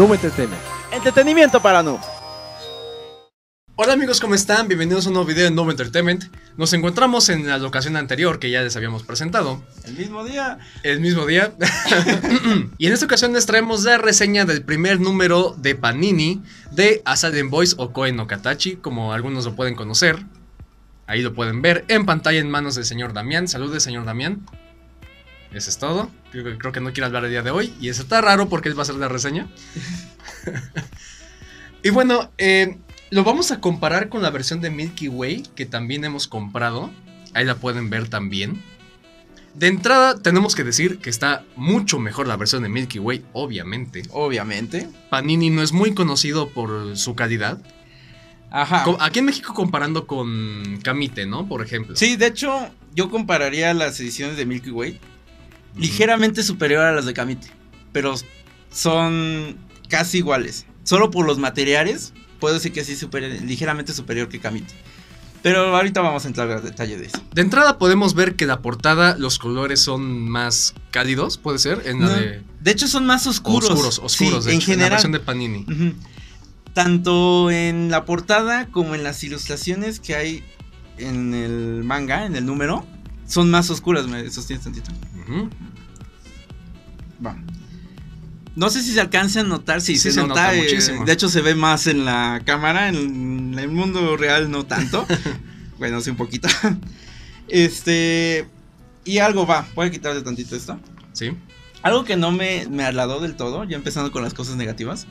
Noob Entertainment. Entretenimiento para noobs. Hola amigos, ¿cómo están? Bienvenidos a un nuevo video de Noob Entertainment. Nos encontramos en la locación anterior que ya les habíamos presentado. El mismo día. El mismo día. y en esta ocasión les traemos la reseña del primer número de Panini de Asylum Boys o Koen no Katachi, como algunos lo pueden conocer. Ahí lo pueden ver en pantalla en manos del señor Damián. Saludes, señor Damián. Eso es todo. Creo, creo que no quiere hablar el día de hoy. Y eso está raro porque él va a hacer la reseña. y bueno, eh, lo vamos a comparar con la versión de Milky Way que también hemos comprado. Ahí la pueden ver también. De entrada, tenemos que decir que está mucho mejor la versión de Milky Way, obviamente. Obviamente. Panini no es muy conocido por su calidad. Ajá. Aquí en México comparando con Camite, ¿no? Por ejemplo. Sí, de hecho, yo compararía las ediciones de Milky Way ligeramente superior a las de Kamite. Pero son casi iguales. Solo por los materiales, puedo decir que sí, super- ligeramente superior que Kamite. Pero ahorita vamos a entrar al detalle de eso. De entrada podemos ver que la portada, los colores son más cálidos, puede ser, en la No, de... de hecho, son más oscuros. Oscuros, oscuros, Sí, de en hecho, en la versión de Panini. Tanto en la portada como en las ilustraciones que hay en el manga, en el número, son más oscuras. Me sostienes tantito. Va. No sé si se alcanza a notar, si Sí, se, se nota, nota eh, muchísimo. de hecho se ve más en la cámara, en el mundo real no tanto. bueno, sí un poquito. este y algo va, voy a quitarle tantito esto. Sí. Algo que no me, me agradó del todo, ya empezando con las cosas negativas,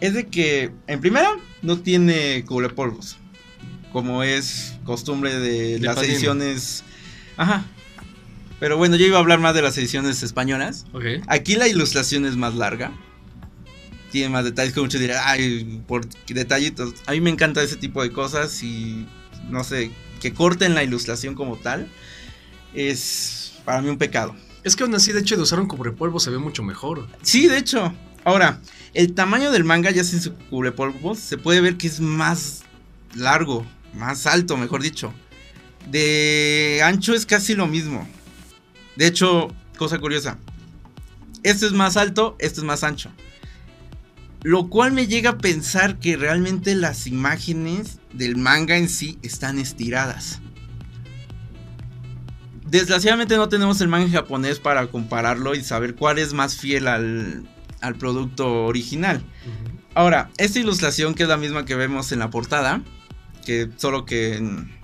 es de que, en primera, no tiene cublepolvos. Como es costumbre de, De las ediciones. Ajá. Pero bueno, yo iba a hablar más de las ediciones españolas. Ok. Aquí la ilustración es más larga. Tiene más detalles que muchos dirán, ay, por detallitos. A mí me encanta ese tipo de cosas y no sé, que corten la ilustración como tal es para mí un pecado. Es que aún así, de hecho, de usar un cubrepolvo se ve mucho mejor. Sí, de hecho. Ahora, el tamaño del manga ya sin su cubrepolvos se puede ver que es más largo, más alto, mejor dicho. De ancho es casi lo mismo. De hecho, cosa curiosa. Este es más alto, este es más ancho. Lo cual me llega a pensar que realmente las imágenes del manga en sí están estiradas. Desgraciadamente no tenemos el manga en japonés para compararlo y saber cuál es más fiel al, al producto original. Ahora, esta ilustración que es la misma que vemos en la portada, que solo que en,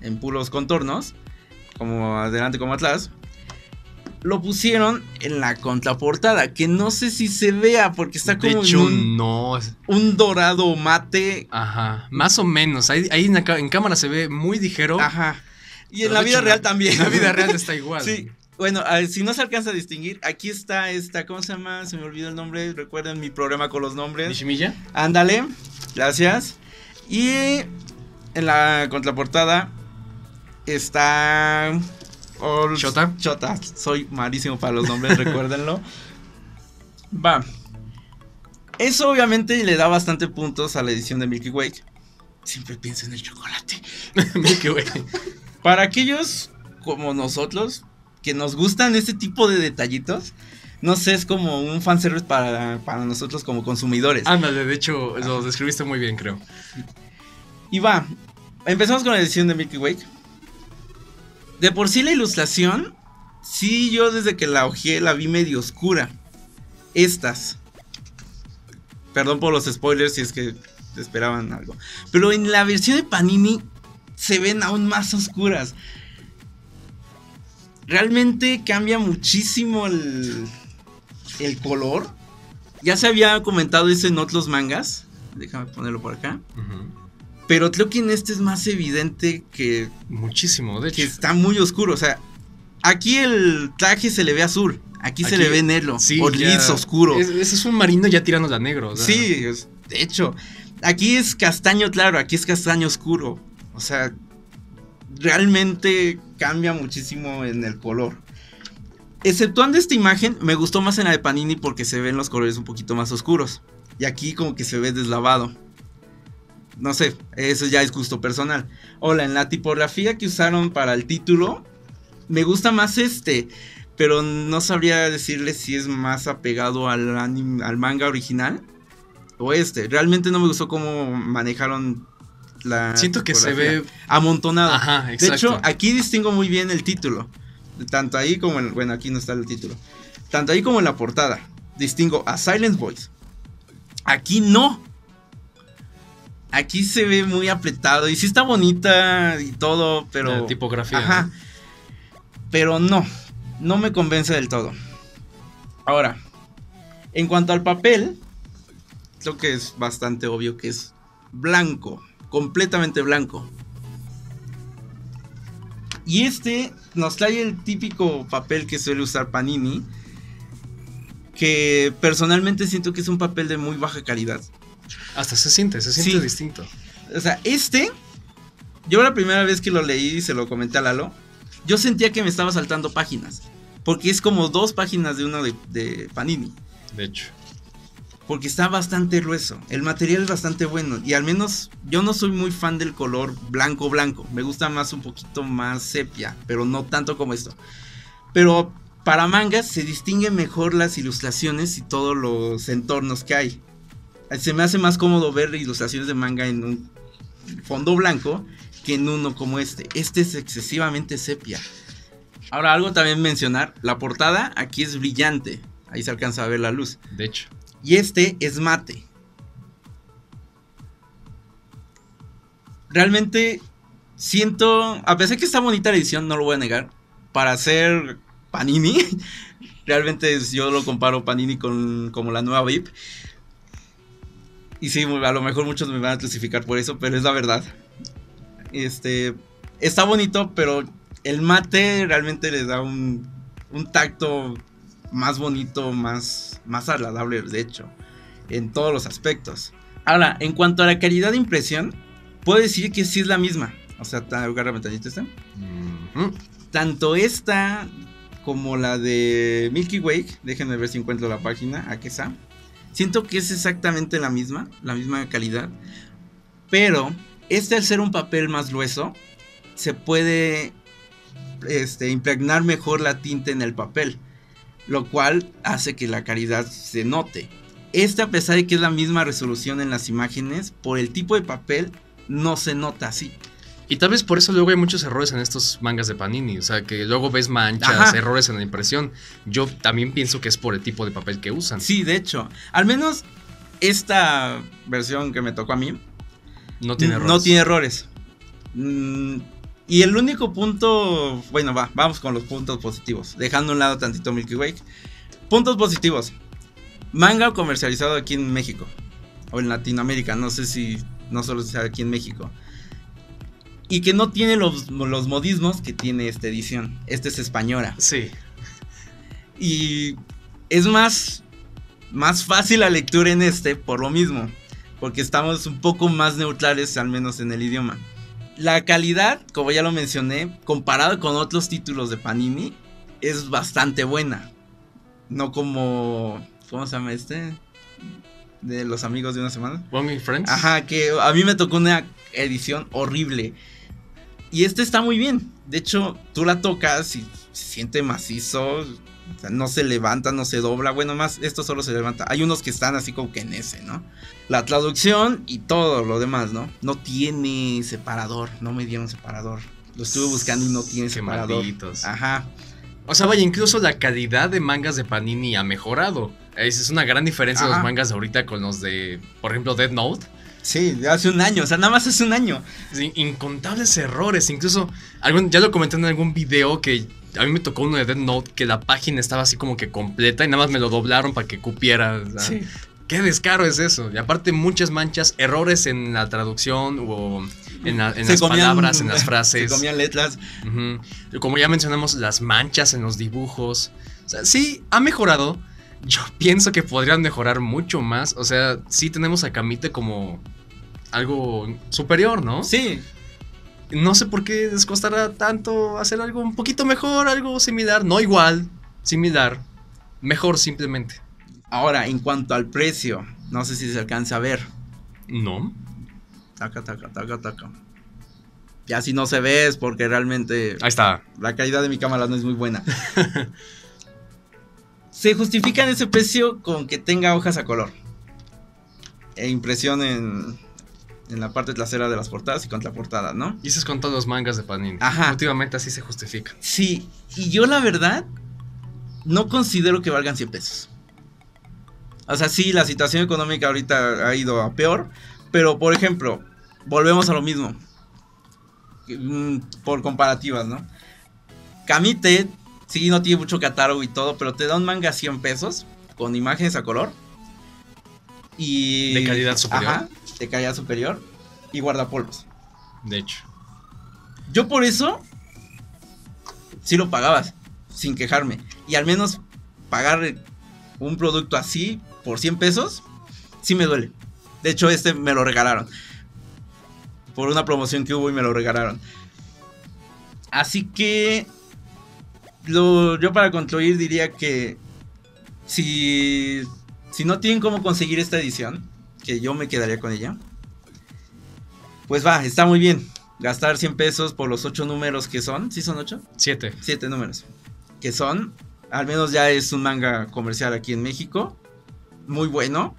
en puros contornos, como adelante como atrás, lo pusieron en la contraportada, que no sé si se vea porque está de como hecho, en un, no. un dorado mate. Ajá. Más o menos. Ahí, ahí en, la ca- en cámara se ve muy ligero. Ajá. Y en la de vida hecho, real también. En la vida real está igual. Sí. Bueno, ver, si no se alcanza a distinguir, aquí está esta, ¿cómo se llama? Se me olvidó el nombre, recuerden mi programa con los nombres. ¿Nishimiya? Ándale, gracias. Y en la contraportada está... Ol- Shota. Shota, soy malísimo para los nombres, recuérdenlo. Va. Eso obviamente le da bastante puntos a la edición de Milky Way. Siempre pienso en el chocolate. Milky Way. Para aquellos como nosotros, que nos gustan este tipo de detallitos, no sé, es como un fanservice para, para nosotros como consumidores. Ándale, de hecho, lo describiste muy bien, creo. Y va, empezamos con la edición de Milky Way. De por sí la ilustración, sí, yo desde que la ojeé la vi medio oscura. Estas. Perdón por los spoilers si es que esperaban algo. Pero en la versión de Panini se ven aún más oscuras. Realmente cambia muchísimo el, el color. Ya se había comentado eso en otros mangas. Déjame ponerlo por acá. Ujú. Pero creo que en este es más evidente que, Muchísimo, de que hecho. está muy oscuro. O sea, aquí el traje se le ve azul. Aquí, se le ve negro. Sí, o ya- oscuro. Es- Ese es un marino ya tirando a negro. o sea, Sí, es- de hecho. Aquí es castaño claro, aquí es castaño oscuro. O sea, realmente cambia muchísimo en el color. Exceptuando esta imagen, me gustó más en la de Panini porque se ven los colores un poquito más oscuros. Y aquí como que se ve deslavado. No sé, eso ya es gusto personal. Hola, en la tipografía que usaron para el título, me gusta más este. pero no sabría decirle si es más apegado al, anim- al manga original o este. Realmente no me gustó cómo manejaron la. Siento que se ve. amontonado. Ajá, De exacto. hecho, aquí distingo muy bien el título. Tanto ahí como en. Bueno, aquí no está el título. Tanto ahí como en la portada. Distingo a Silence Voice. Aquí no. Aquí se ve muy apretado. Y sí está bonita y todo, pero. La tipografía. Ajá. ¿no? Pero no. No me convence del todo. Ahora. En cuanto al papel. Creo que es bastante obvio que es blanco. Completamente blanco. Y este nos trae el típico papel que suele usar Panini. Que personalmente siento que es un papel de muy baja calidad. Hasta se siente, se siente Sí. distinto. O sea, este. Yo la primera vez que lo leí y se lo comenté a Lalo. Yo sentía que me estaba saltando páginas. Porque es como dos páginas de uno de, de Panini. De hecho. Porque está bastante grueso. El material es bastante bueno. Y al menos yo no soy muy fan del color blanco blanco. Me gusta más un poquito más sepia. Pero no tanto como esto. Pero para mangas se distinguen mejor las ilustraciones y todos los entornos que hay. Se me hace más cómodo ver ilustraciones de manga en un fondo blanco que en uno como este. Este es excesivamente sepia. Ahora algo también mencionar. La portada aquí es brillante. Ahí se alcanza a ver la luz. De hecho. Y este es mate. Realmente siento, a pesar que está bonita la edición, no lo voy a negar, para hacer Panini, realmente yo lo comparo Panini con como la nueva VIP. Y sí, a lo mejor muchos me van a clasificar por eso, pero es la verdad. Este, está bonito, pero el mate realmente le da un, un tacto más bonito, más, más agradable, de hecho, en todos los aspectos. Ahora, en cuanto a la calidad de impresión, puedo decir que sí es la misma. O sea, ta- agárrame tantito esta. Tanto esta como la de Milky Way, déjenme ver si encuentro la página, aquí está. Siento que es exactamente la misma, la misma calidad. Pero este al ser un papel más grueso, se puede este, impregnar mejor la tinta en el papel. Lo cual hace que la calidad se note. Este a pesar de que es la misma resolución en las imágenes, por el tipo de papel no se nota así. Y tal vez por eso luego hay muchos errores en estos mangas de Panini. O sea, que luego ves manchas, Ajá. errores en la impresión. Yo también pienso que es por el tipo de papel que usan. Sí, de hecho, al menos esta versión que me tocó a mí No tiene errores. No tiene errores. Mm, y el único punto, bueno, va, vamos con los puntos positivos, dejando a un lado tantito Milky Way. Puntos positivos. Manga comercializado aquí en México o en Latinoamérica, no sé si no solo sea aquí en México. Y que no tiene los, los modismos que tiene esta edición. Esta es española. Sí. Y es más, más fácil la lectura en este por lo mismo. Porque estamos un poco más neutrales, al menos en el idioma. La calidad, como ya lo mencioné, comparado con otros títulos de Panini, es bastante buena. No como... ¿Cómo se llama este? De los amigos de una semana. Friends. Ajá, que a mí me tocó una edición horrible. Y este está muy bien. De hecho, tú la tocas y se siente macizo. O sea, no se levanta, no se dobla. Bueno, más, esto solo se levanta. Hay unos que están así como que en ese, ¿no? La traducción y todo lo demás, ¿no? No tiene separador. No me dieron separador. Lo estuve buscando y no tiene Qué separador. malditos. Ajá. O sea, vaya, incluso la calidad de mangas de Panini ha mejorado. Es una gran diferencia Ajá. los mangas de ahorita con los de, por ejemplo, Dead Note. Sí, hace un año. O sea, nada más hace un año. Sí, incontables errores. Incluso, algún, ya lo comenté en algún video que a mí me tocó uno de Dead Note que la página estaba así como que completa y nada más me lo doblaron para que cupiera. sea, Qué descaro es eso. Y aparte, muchas manchas, errores en la traducción o en, la- en Se las comían- palabras, en las Se frases. comían letras. Como ya mencionamos, las manchas en los dibujos. O sea, sí, ha mejorado. Yo pienso que podrían mejorar mucho más. O sea, sí tenemos a Kamite como algo superior, ¿no? Sí, No sé por qué les costará tanto hacer algo un poquito mejor, algo similar. No igual, similar. Mejor simplemente. Ahora, en cuanto al precio, no sé si se alcanza a ver. No. Taca, taca, taca, taca. Ya si no se ve es porque realmente Ahí está. la calidad de mi cámara no es muy buena. Se justifica en ese precio con que tenga hojas a color. E impresión en, en la parte trasera de las portadas y contraportadas, ¿no? Y eso es con todos los mangas de Panini. Ajá. Últimamente así se justifica. Sí, y yo la verdad no considero que valgan 100 pesos. O sea, sí, la situación económica ahorita ha ido a peor, pero por ejemplo, volvemos a lo mismo. Mm, Por comparativas, ¿no? Camite, sí, no tiene mucho catálogo y todo, pero te da un manga a 100 pesos con imágenes a color. Y... De calidad superior. Ajá, de calidad superior. Y guardapolvos. De hecho. Yo por eso sí lo pagabas, sin quejarme. Y al menos pagar un producto así por 100 pesos, sí me duele. De hecho, este me lo regalaron. Por una promoción que hubo y me lo regalaron. Así que lo, yo para concluir diría que si, si no tienen cómo conseguir esta edición, que yo me quedaría con ella, pues va, está muy bien. Gastar 100 pesos por los 8 números que son. ¿Sí son 8? Siete. 7 números. Que son, al menos ya es un manga comercial aquí en México. Muy bueno.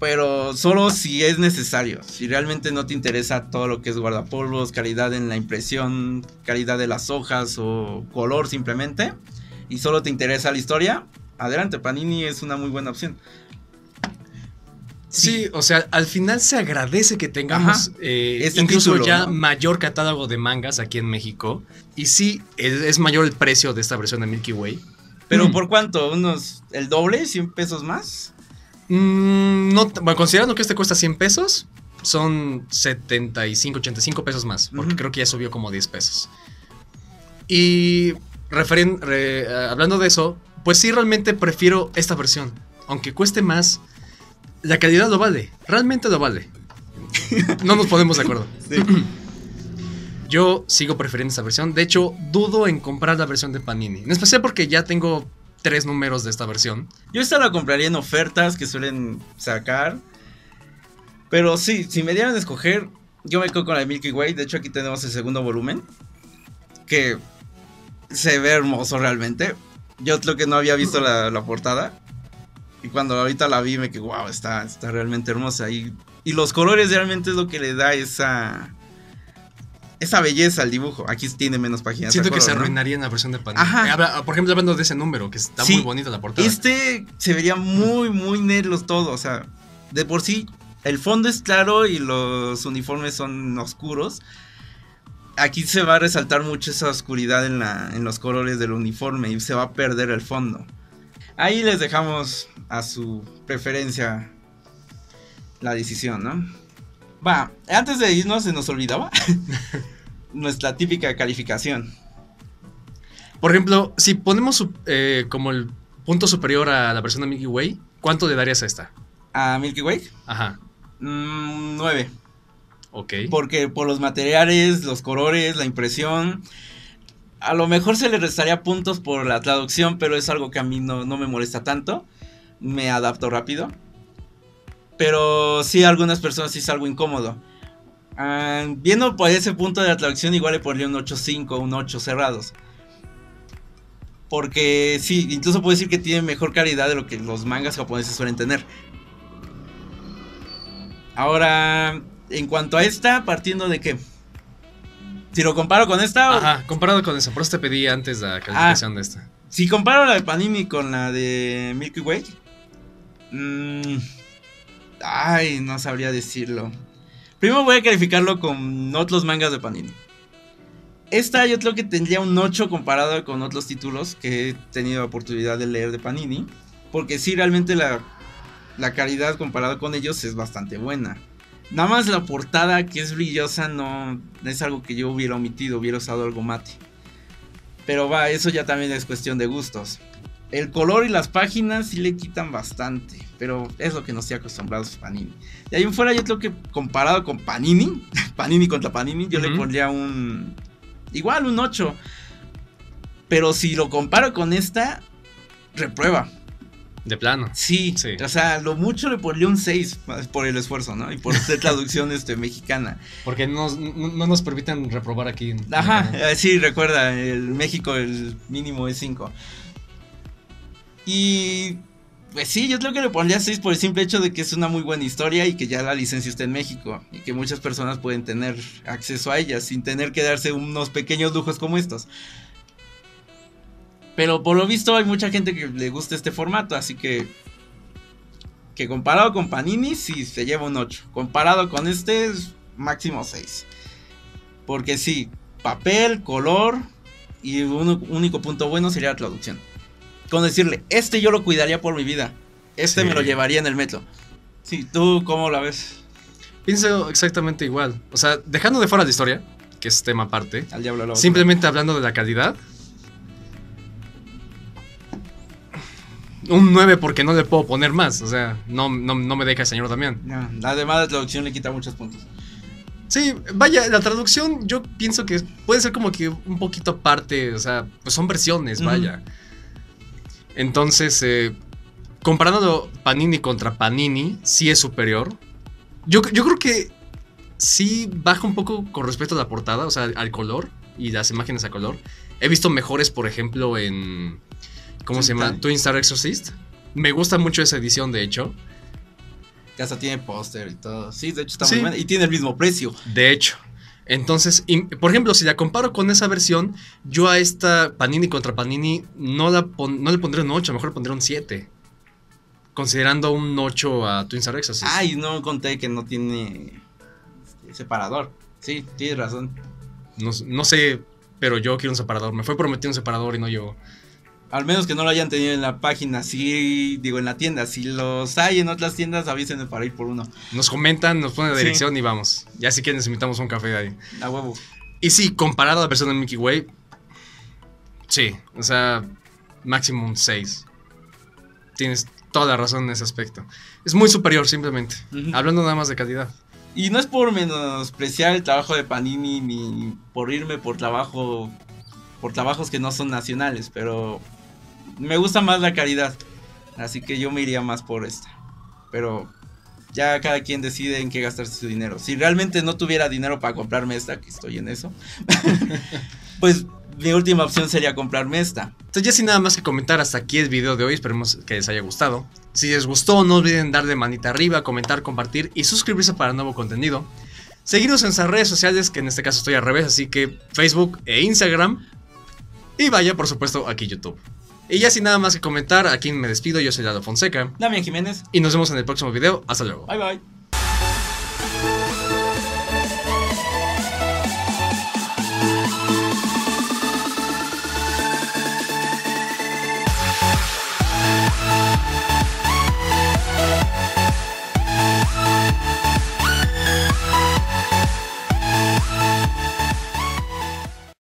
Pero solo si es necesario. Si realmente no te interesa todo lo que es guardapolvos, calidad en la impresión, calidad de las hojas o color simplemente. Y solo te interesa la historia. Adelante, Panini es una muy buena opción. Sí, o sea, al final se agradece que tengamos eh, Este incluso título, ya ¿no? mayor catálogo de mangas aquí en México. Y sí, es, es mayor el precio de esta versión de Milky Way. Pero Mm. ¿por cuánto? ¿Unos el doble? ¿100 pesos más? Mm, no, bueno, considerando que este cuesta 100 pesos, son 75, 85 pesos más, porque creo que ya subió como 10 pesos. Y referen- re- eh, hablando de eso, pues sí, realmente prefiero esta versión. Aunque cueste más, la calidad lo vale, realmente lo vale. No nos ponemos de acuerdo. Yo sigo prefiriendo esta versión. De hecho, dudo en comprar la versión de Panini. En especial porque ya tengo tres números de esta versión. Yo esta la compraría en ofertas que suelen sacar. Pero sí, si me dieran a escoger, yo me quedo con la de Milky Way. De hecho, aquí tenemos el segundo volumen. Que se ve hermoso realmente. Yo creo que no había visto la, portada. Y cuando ahorita la vi me quedé, wow, está, está realmente hermosa. Y, y los colores realmente es lo que le da esa... Esa belleza al dibujo. Aquí tiene menos páginas. Siento que se ¿no? arruinaría en la versión de Panini. Ajá. Eh, por ejemplo, hablando de ese número, que está Sí. muy bonita la portada. Este se vería muy, muy negros todo. O sea, de por sí, el fondo es claro y los uniformes son oscuros. Aquí se va a resaltar mucho esa oscuridad en, la, en los colores del uniforme y se va a perder el fondo. Ahí les dejamos a su preferencia la decisión, ¿no? Va, antes de irnos se nos olvidaba nuestra típica calificación. Por ejemplo, si ponemos eh, como el punto superior a la versión de Milky Way, ¿cuánto le darías a esta? A Milky Way, Ajá, mm, 9. ok. Porque por los materiales, los colores, la impresión. A lo mejor se le restaría puntos por la traducción, pero es algo que a mí no, no me molesta tanto. Me adapto rápido. Pero sí, a algunas personas sí es algo incómodo. Ah, viendo por ese punto de la traducción, igual le pondría un 8.5, un 8 cerrados. Porque sí, incluso puedo decir que tiene mejor calidad de lo que los mangas japoneses suelen tener. Ahora, en cuanto a esta, partiendo de que. Si lo comparo con esta, o- Ajá, comparado con eso, por eso te pedí antes la calificación de esta. si comparo la de Panini con la de Milky Way. mm, ay, no sabría decirlo. Primero voy a calificarlo con otros mangas de Panini. Esta yo creo que tendría un 8 comparado con otros títulos que he tenido oportunidad de leer de Panini. Porque sí, realmente la, la calidad comparada con ellos es bastante buena. Nada más la portada que es brillosa no es algo que yo hubiera omitido, hubiera usado algo mate. Pero va, eso ya también es cuestión de gustos. El color y las páginas sí le quitan bastante, pero es lo que nos tiene acostumbrados Panini. De ahí en fuera yo creo que comparado con Panini, Panini contra Panini, yo le pondría un... Igual un 8. Pero si lo comparo con esta, reprueba. De plano. Sí, Sí. o sea, lo mucho le pondría un 6 por el esfuerzo, ¿no? Y por ser traducción este, mexicana. Porque no, no- no nos permiten reprobar aquí. en- Ajá, en- eh, sí, recuerda, el México el mínimo es 5. Y pues sí, yo creo que le pondría 6 por el simple hecho de que es una muy buena historia y que ya la licencia está en México y que muchas personas pueden tener acceso a ella sin tener que darse unos pequeños lujos como estos. Pero por lo visto hay mucha gente que le gusta este formato, así que que comparado con Panini sí se lleva un 8. Comparado con este es máximo 6. Porque sí, papel, color y un único punto bueno sería la traducción con decirle, este yo lo cuidaría por mi vida. Este me lo llevaría en el metro. Sí, ¿tú cómo la ves? Pienso exactamente igual. O sea, dejando de fuera la historia, que es tema aparte. Al diablo lo Simplemente hablando de la calidad. Un 9 porque no le puedo poner más. O sea, no, no, me deja el señor Damián. además, la traducción le quita muchos puntos. Sí, vaya, la traducción yo pienso que puede ser como que un poquito aparte. O sea, pues son versiones, vaya. Entonces, eh, comparando Panini contra Panini, sí es superior. Yo, yo creo que sí baja un poco con respecto a la portada, o sea, al color y las imágenes a color. He visto mejores, por ejemplo, en. ¿Cómo se llama? Twin Star Exorcist. Me gusta mucho esa edición, de hecho. Que hasta tiene póster y todo. Sí, de hecho está muy buena. Y tiene el mismo precio. De hecho. Entonces, por ejemplo, si la comparo con esa versión, yo a esta Panini contra Panini no, la no le pondré un 8, mejor le pondré un 7. Considerando un 8 a Twin Star Exorcist. Ay, no conté que no tiene este, separador. Sí, tienes razón. No, no, sé, pero yo quiero un separador. Me fue prometido un separador y no yo. Al menos que no lo hayan tenido en la página, sí, digo en la tienda. Si los hay en otras tiendas, avísenme para ir por uno. Nos comentan, nos ponen la dirección y vamos. Ya si quieren, les invitamos a un café de ahí. A huevo. Y sí, comparado a la versión de Mickey Way, sí, o sea, máximo un 6. Tienes toda la razón en ese aspecto. Es muy superior, simplemente. Hablando nada más de calidad. Y no es por menospreciar el trabajo de Panini ni por irme por trabajo por trabajos que no son nacionales, pero me gusta más la calidad. Así que yo me iría más por esta. Pero ya cada quien decide en qué gastarse su dinero. Si realmente no tuviera dinero para comprarme esta, que estoy en eso, pues mi última opción sería comprarme esta. Entonces ya sin nada más que comentar, hasta aquí el video de hoy, esperemos que les haya gustado. Si les gustó, no olviden darle manita arriba, comentar, compartir y suscribirse para nuevo contenido. Seguiros en nuestras redes sociales, que en este caso estoy al revés, así que Facebook e Instagram. Y vaya, por supuesto, aquí YouTube. Y ya sin nada más que comentar, aquí me despido, yo soy Lalo Fonseca. Damián Jiménez. Y nos vemos en el próximo video. Hasta luego. Bye bye.